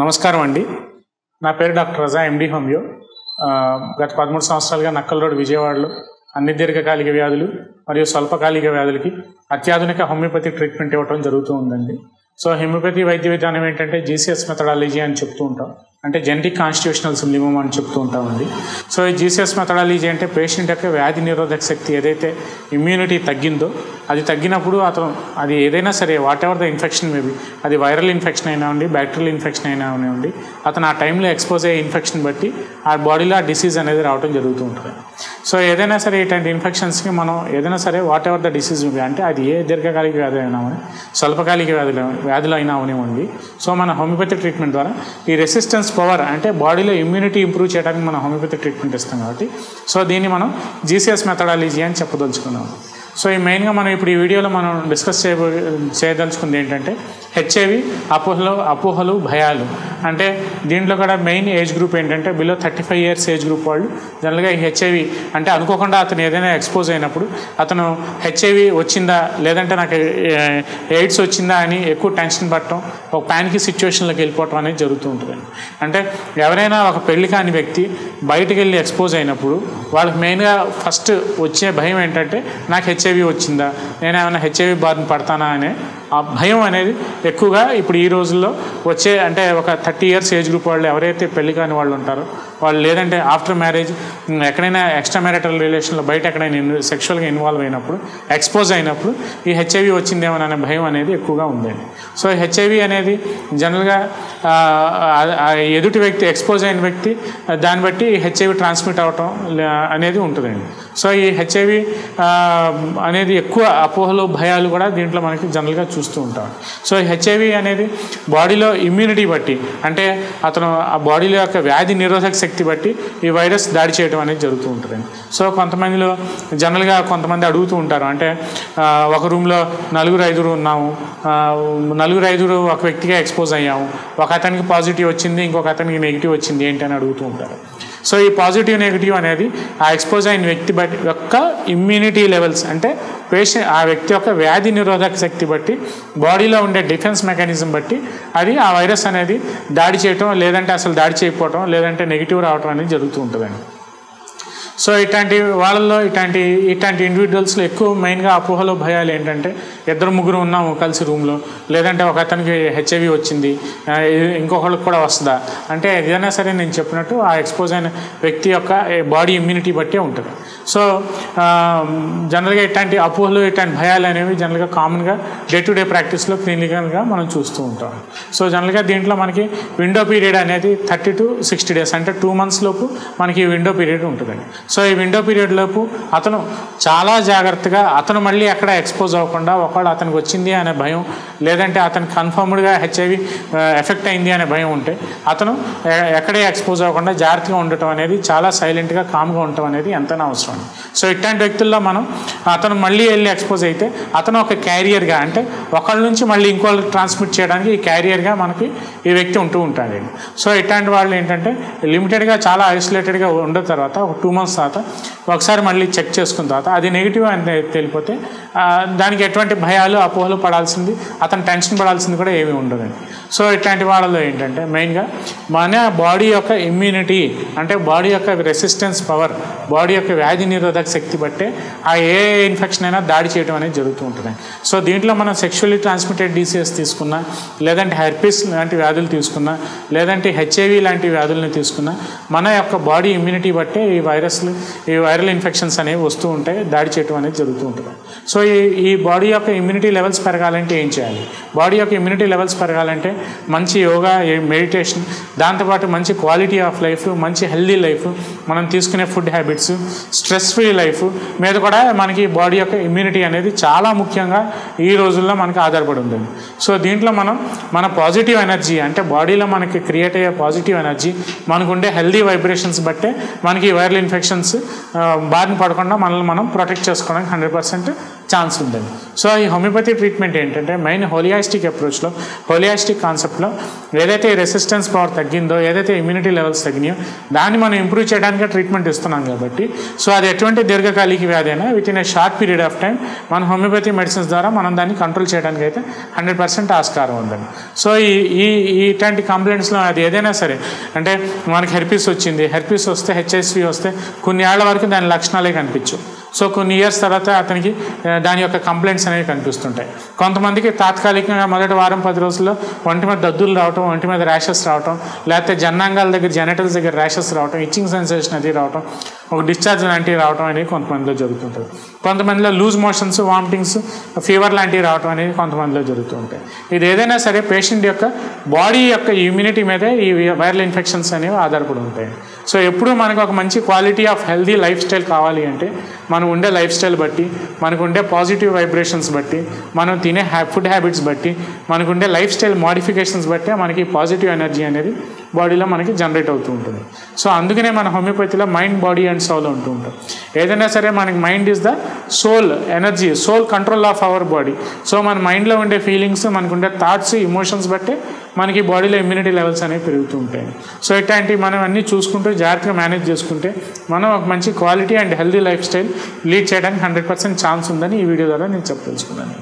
నమస్కారం అండి. నా పేరు డాక్టర్ రజా ఎండి హోమియో గత పదమూడు సంవత్సరాలుగా నక్కల్ రోడ్ విజయవాడలో అన్ని దీర్ఘకాలిక వ్యాధులు మరియు స్వల్పకాలిక వ్యాధులకి అత్యాధునిక హోమియోపతి ట్రీట్మెంట్ ఇవ్వడం జరుగుతూ ఉందండి. సో హోమియోపతి వైద్య విధానం ఏంటంటే జీసీఎస్ మెథడాలజీ అని చెప్తూ ఉంటాం. అంటే జెనటిక్ కాన్స్టిట్యూషనల్ సింలిమం అని చెప్తూ ఉంటామండి సో ఈ జీసీఎస్ మెథడాలజీ అంటే పేషెంట్ యొక్క వ్యాధి నిరోధక శక్తి ఏదైతే ఇమ్యూనిటీ తగ్గిందో అది తగ్గినప్పుడు అతను అది ఏదైనా సరే whatever the infection maybe అది వైరల్ ఇన్ఫెక్షన్ అయినా ఉండి బ్యాక్టీరియల్ ఇన్ఫెక్షన్ అయినా ఉండి అతను ఆ టైంలో ఎక్స్పోజ్ అయ్యే ఇన్ఫెక్షన్ బట్టి ఆ బాడీలో ఆ డిసీజ్ అనేది రావడం జరుగుతూ ఉంటుంది. సో ఏదైనా సరే ఇటువంటి ఇన్ఫెక్షన్స్కి మనం ఏదైనా సరే వాట్ ఎవర్ ద డిసీజ్ అంటే అది ఏ దీర్ఘకాలిక వ్యాధి అయినా స్వల్పకాలిక వ్యాధులు వ్యాధులు అయినా అవనివ్వండి సో మన హోమియోపతి ట్రీట్మెంట్ ద్వారా ఈ రెసిస్టెన్స్ పవర్ అంటే బాడీలో ఇమ్యూనిటీ ఇంప్రూవ్ చేయడానికి మనం హోమియోపతి ట్రీట్మెంట్ ఇస్తాం కాబట్టి సో దీన్ని మనం జీసీఎస్ మెథడాలజీ అని చెప్పదలుచుకున్నాం. సో ఈ మెయిన్గా మనం ఇప్పుడు ఈ వీడియోలో మనం డిస్కస్ చేయ చేయదలుచుకుంది ఏంటంటే హెచ్ఐవి అపోహలు అపోహలు భయాలు. అంటే దీంట్లో కూడా మెయిన్ ఏజ్ గ్రూప్ ఏంటంటే below thirty five years age group వాళ్ళు. జనరల్గా ఈ హెచ్ఐవి అంటే అనుకోకుండా అతను ఏదైనా ఎక్స్పోజ్ అయినప్పుడు అతను హెచ్ఐవి వచ్చిందా లేదంటే నాకు ఎయిడ్స్ వచ్చిందా అని ఎక్కువ టెన్షన్ పడటం ఒక ప్యానికి సిచ్యువేషన్లోకి వెళ్ళిపోవటం అనేది జరుగుతూ ఉంటుంది అంటే ఎవరైనా ఒక పెళ్ళి కాని వ్యక్తి బయటకు వెళ్ళి ఎక్స్పోజ్ అయినప్పుడు వాళ్ళకి మెయిన్గా ఫస్ట్ వచ్చే భయం ఏంటంటే నాకు హెచ్ఐవి వచ్చిందా నేను ఏమైనా హెచ్ఐవి బారిన పడతానా అనే ఆ భయం అనేది ఎక్కువగా ఇప్పుడు ఈ రోజుల్లో వచ్చే అంటే ఒక థర్టీ ఇయర్స్ ఏజ్ గ్రూప్ వాళ్ళు ఎవరైతే పెళ్ళి కాని వాళ్ళు ఉంటారో వాళ్ళు లేదంటే ఆఫ్టర్ మ్యారేజ్ ఎక్కడైనా ఎక్స్ట్రా మ్యారిటల్ రిలేషన్లో బయట ఎక్కడైనా సెక్షువల్గా ఇన్వాల్వ్ అయినప్పుడు ఎక్స్పోజ్ అయినప్పుడు ఈ హెచ్ఐవి వచ్చిందేమో అనే భయం అనేది ఎక్కువగా ఉండేది. సో హెచ్ఐవి అనేది జనరల్గా ఎదుటి వ్యక్తి ఎక్స్పోజ్ అయిన వ్యక్తి దాన్ని బట్టి హెచ్ఐవి ట్రాన్స్మిట్ అవటం లే- అనేది ఉంటుందండి. సో ఈ హెచ్ఐవి అనేది ఎక్కువ అపోహలు భయాలు కూడా దీంట్లో మనకి జనరల్గా చూస్తూ ఉంటాం. సో హెచ్ఐవి అనేది బాడీలో ఇమ్యూనిటీ బట్టి అంటే అతను ఆ బాడీలో యొక్క వ్యాధి నిరోధక శక్తి బట్టి ఈ వైరస్ దాడి చేయడం అనేది జరుగుతూ ఉంటుందండి. సో కొంతమందిలో జనరల్గా కొంతమంది అడుగుతూ ఉంటారు. అంటే ఒక రూమ్లో నలుగురు ఐదుగురు ఉన్నాము. నలుగురు ఐదుగురు ఒక వ్యక్తిగా ఎక్స్పోజ్ అయ్యాము. ఒక అతనికి పాజిటివ్ వచ్చింది ఇంకొక అతనికి నెగిటివ్ వచ్చింది ఏంటి అని అడుగుతూ ఉంటారు. సో ఈ పాజిటివ్ నెగిటివ్ అనేది ఆ ఎక్స్పోజ్ అయిన వ్యక్తి బట్టి యొక్క ఇమ్యూనిటీ లెవెల్స్ అంటే పేషెంట్ ఆ వ్యక్తి యొక్క వ్యాధి నిరోధక శక్తి బట్టి బాడీలో ఉండే డిఫెన్స్ మెకానిజం బట్టి అది ఆ వైరస్ అనేది దాడి చేయటం లేదంటే అసలు దాడి చేయకపోవటం లేదంటే నెగిటివ్ రావటం అనేది జరుగుతూ ఉంటుందండి. సో ఇట్లాంటి వాళ్ళల్లో ఇట్లాంటి ఇట్లాంటి ఇండివిజువల్స్లో ఎక్కువ మెయిన్గా అపోహలు భయాలు ఏంటంటే ఇద్దరు ముగ్గురు ఉన్నాము కలిసి రూమ్లో లేదంటే ఒక అతనికి హెచ్ఐవి వచ్చింది ఇంకొకళ్ళకి కూడా వస్తుందా? అంటే ఏదైనా సరే నేను చెప్పినట్టు ఆ ఎక్స్పోజ్ అయిన వ్యక్తి యొక్క బాడీ ఇమ్యూనిటీ బట్టే ఉంటుంది. సో జనరల్గా ఇట్లాంటి అపోహలు ఇట్లాంటి భయాలు అనేవి జనరల్గా కామన్గా డే టు డే ప్రాక్టీస్లో క్లినికల్గా మనం చూస్తూ ఉంటాం. సో జనరల్గా దీంట్లో మనకి విండో పీరియడ్ అనేది థర్టీ టు సిక్స్టీ డేస్ అంటే టూ మంత్స్ లోపు మనకి విండో పీరియడ్ ఉంటుందండి. సో ఈ విండో పీరియడ్ లోపు అతను చాలా జాగ్రత్తగా అతను మళ్ళీ ఎక్కడ ఎక్స్పోజ్ అవ్వకుండా ఒకవేళ అతనికి వచ్చింది అనే భయం లేదంటే అతను కన్ఫర్మ్డ్గా హెచ్ఐవి ఎఫెక్ట్ అయింది అనే భయం ఉంటే అతను ఎక్కడే ఎక్స్పోజ్ అవ్వకుండా జాగ్రత్తగా ఉండటం అనేది చాలా సైలెంట్గా కామ్గా ఉండటం అనేది ఎంతైనా అవసరం. సో ఇట్లాంటి వ్యక్తుల్లో మనం అతను మళ్ళీ వెళ్ళి ఎక్స్పోజ్ అయితే అతను ఒక క్యారియర్గా అంటే ఒకళ్ళ నుంచి మళ్ళీ ఇంకోళ్ళకి ట్రాన్స్మిట్ చేయడానికి ఈ క్యారియర్గా మనకి ఈ వ్యక్తి ఉంటూ ఉంటాడు సో ఇట్లాంటి వాళ్ళు ఏంటంటే లిమిటెడ్గా చాలా ఐసోలేటెడ్గా ఉన్న తర్వాత ఒక టూ మంత్స్ తర్వాత ఒకసారి మళ్ళీ చెక్ చేసుకున్న తర్వాత అది నెగిటివ్ అని తేలిపోతే దానికి ఎటువంటి భయాలు అపోహలు పడాల్సింది అతను టెన్షన్ పడాల్సింది కూడా ఏమీ ఉండదండి. సో ఇట్లాంటి వాళ్ళలో ఏంటంటే మెయిన్గా మన బాడీ యొక్క ఇమ్యూనిటీ అంటే బాడీ యొక్క రెసిస్టెన్స్ పవర్ బాడీ యొక్క వ్యాధి నిరోధక శక్తి బట్టే ఆ ఏ ఇన్ఫెక్షన్ అయినా దాడి చేయడం అనేది జరుగుతూ ఉంటుంది. సో దీంట్లో మనం సెక్షువల్లీ ట్రాన్స్మిటెడ్ డిసీజెస్ తీసుకున్నా లేదంటే హెర్పిస్ లాంటి వ్యాధులు తీసుకున్నా లేదంటే హెచ్ఐవి లాంటి వ్యాధులను తీసుకున్నా మన యొక్క బాడీ ఇమ్యూనిటీ బట్టే ఈ వైరస్లు ఈ వైరల్ ఇన్ఫెక్షన్స్ అనేవి వస్తూ ఉంటాయి దాడి చేయటం అనేది జరుగుతూ ఉంటుంది. సో ఈ ఈ బాడీ యొక్క ఇమ్యూనిటీ లెవెల్స్ పెరగాలంటే ఏం చేయాలి? బాడీ యొక్క ఇమ్యూనిటీ లెవెల్స్ పెరగాలంటే మంచి యోగా మెడిటేషన్ దాంతోపాటు మంచి క్వాలిటీ ఆఫ్ లైఫ్ మంచి హెల్దీ లైఫ్ మనం తీసుకునే food habits stress free life మీద కూడా మనకి బాడీ యొక్క ఇమ్యూనిటీ అనేది చాలా ముఖ్యంగా ఈ రోజుల్లో మనకి ఆధారపడి ఉంటుంది. సో దీంట్లో మనం మన పాజిటివ్ ఎనర్జీ అంటే బాడీలో మనకి క్రియేట్ అయ్యే పాజిటివ్ ఎనర్జీ మనకు ఉండే హెల్దీ వైబ్రేషన్స్ బట్టే మనకి వైరల్ ఇన్ఫెక్షన్స్ బారిన పడకుండా మనల్ని మనం ప్రొటెక్ట్ చేసుకోవడానికి హండ్రెడ్ పర్సెంట్ ఛాన్స్ ఉంటుంది సో ఈ హోమియోపతి ట్రీట్మెంట్ ఏంటంటే మెయిన్ హోలియాస్టిక్ అప్రోచ్లో హోలియాస్టిక్ కాన్సెప్ట్లో ఏదైతే రెసిస్టెన్స్ పవర్ తగ్గిందో ఏదైతే ఇమ్యూనిటీ లెవెల్స్ తగ్గినాయో దాన్ని మనం ఇంప్రూవ్ చేయడానికి ట్రీట్మెంట్ ఇస్తున్నాం కాబట్టి సో అది ఎటువంటి దీర్ఘకాలిక వ్యాధి అయినా within a short period of time మన హోమియోపతి మెడిసిన్స్ ద్వారా మనం దాన్ని కంట్రోల్ చేయడానికి అయితే హండ్రెడ్ పర్సెంట్ ఆస్కారం ఉందండి. సో ఈ ఈ ఈ ఇట్లాంటి కంప్లైంట్స్లో అది ఏదైనా సరే అంటే మనకి హెర్పీస్ వచ్చింది హెర్పీస్ వస్తే హెచ్ఎస్వి వస్తే కొన్ని ఏళ్ళ వరకు దాని లక్షణాలే కనిపించవు. సో కొన్ని ఇయర్స్ తర్వాత అతనికి దాని యొక్క కంప్లైంట్స్ అనేవి కనిపిస్తుంటాయి. కొంతమందికి తాత్కాలికంగా మొదటి వారం పది రోజుల్లో ఒంటి మీద దద్దులు రావటం ఒంటి మీద ర్యాషెస్ రావటం లేకపోతే జన్నాంగాల దగ్గర జెనటల్స్ దగ్గర ర్యాషెస్ రావటం ఇచ్చింగ్ సెన్సేషన్ అది రావటం. ఒక డిశ్చార్జ్ లాంటివి రావటం అనేది కొంతమందిలో జరుగుతుంటుంది. కొంతమందిలో లూజ్ మోషన్స్ వామిటింగ్స్ ఫీవర్ లాంటివి రావటం అనేది కొంతమందిలో జరుగుతూ ఉంటాయి ఇది ఏదైనా సరే పేషెంట్ యొక్క బాడీ యొక్క ఇమ్యూనిటీ మీదే ఈ వైరల్ ఇన్ఫెక్షన్స్ అనేవి ఆధారపడి ఉంటాయి. సో ఎప్పుడు మనకు ఒక మంచి quality of healthy lifestyle కావాలి అంటే మనం ఉండే లైఫ్ స్టైల్ బట్టి మనకు ఉండే పాజిటివ్ వైబ్రేషన్స్ బట్టి మనం తినే హ్యా ఫుడ్ హ్యాబిట్స్ బట్టి మనకు ఉండే లైఫ్ స్టైల్ మోడిఫికేషన్స్ బట్టే మనకి పాజిటివ్ ఎనర్జీ అనేది బాడీలో మనకి జనరేట్ అవుతూ ఉంటుంది. సో అందుకనే మన హోమియోపతిలో మైండ్ బాడీ అండ్ సోల్ ఉంటూ ఉంటాం. ఏదైనా సరే మనకి mind is the soul energy soul control of our body so మన మైండ్లో ఉండే ఫీలింగ్స్ మనకు ఉండే థాట్స్ ఇమోషన్స్ బట్టే మనకి బాడీలో ఇమ్యూనిటీ లెవెల్స్ అనేవి పెరుగుతూ ఉంటాయి. సో ఇట్లాంటివి మనం అన్నీ చూసుకుంటూ జాగ్రత్తగా మేనేజ్ చేసుకుంటే మనం ఒక మంచి quality and healthy lifestyle lead చేయడానికి హండ్రెడ్ పర్సెంట్ ఛాన్స్ ఉందని ఈ వీడియో ద్వారా నేను చెప్పదలుచుకున్నాను.